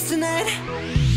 tonight.